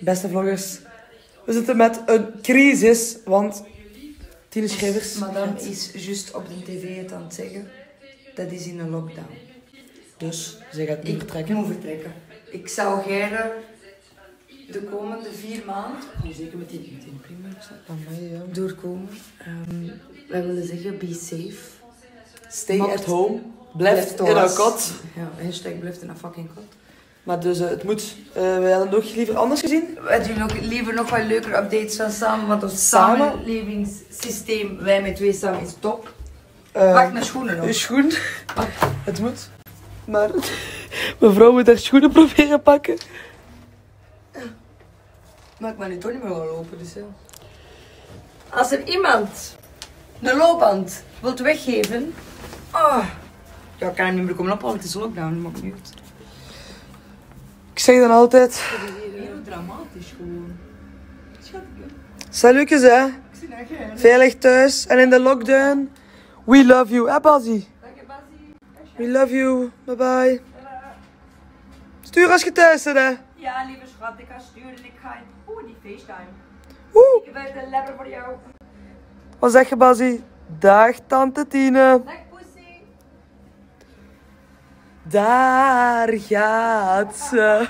Beste vloggers, we zitten met een crisis, want Tine Schrijvers... Madame is juist op de tv het aan het zeggen. Dat is in een lockdown. Dus, zij gaat niet Ik vertrekken. moet vertrekken. Ik zou gerne de komende vier maanden, zeker met die, met die primair, Amai, ja. doorkomen. Ehm wij willen zeggen, be safe. Stay at home. Blijf in een kot. Ja, hashtag blijft in een fucking kot. Maar dus, eh, het moet. Eh wij hadden het ook liever anders gezien. We doen ook liever nog wat leukere updates van samen, want ons Samen? samenlevingssysteem, wij met twee samen, is top. Eh, Wacht naar schoenen nog. schoen. Het moet. Maar mevrouw moet haar schoenen proberen pakken. Maar ik mag nu toch niet meer gaan lopen, dus ja. Als er iemand de loopband wilt weggeven, oh, ja, ik kan hem niet meer komen ophalen, het is lockdown, maakt niet zeg dan altijd. Heel dramatisch gewoon. Salutjes hè. Veilig thuis en in de lockdown. We love you, hè Bazzie? We love you. Bye bye. Stuur als je thuis zit, hè. Ja, lieve schat, ik ga sturen. Ik ga... Oeh, die FaceTime. Woe. Ik ben de lever voor jou. Wat zeg je, Bazzie? Dag, tante Tine. Dag. Daar gaat ze.